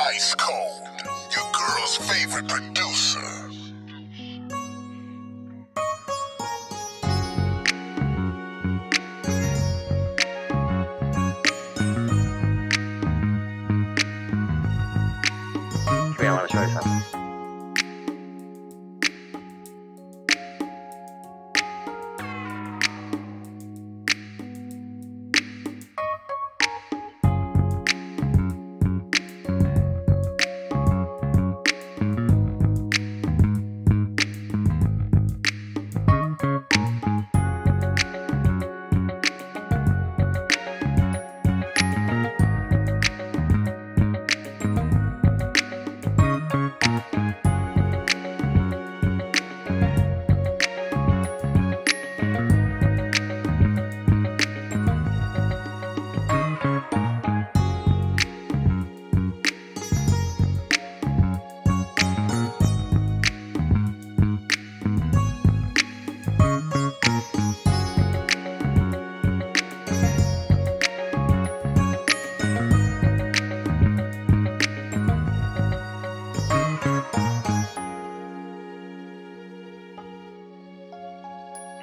Ice Cold, your girl's favorite producer.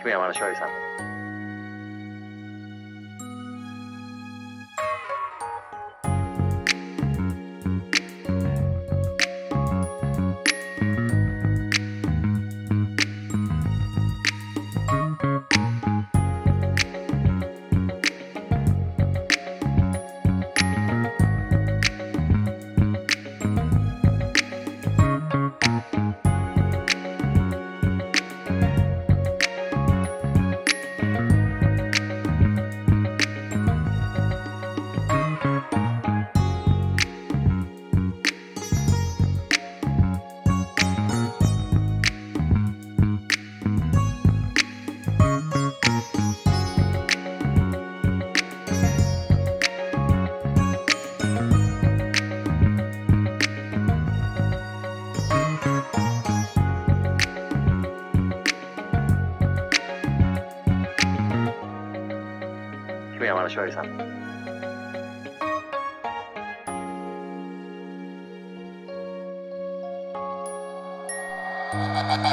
敷衍完了 mana?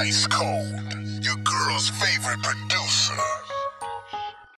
Ice Cold, your girl's favorite producer.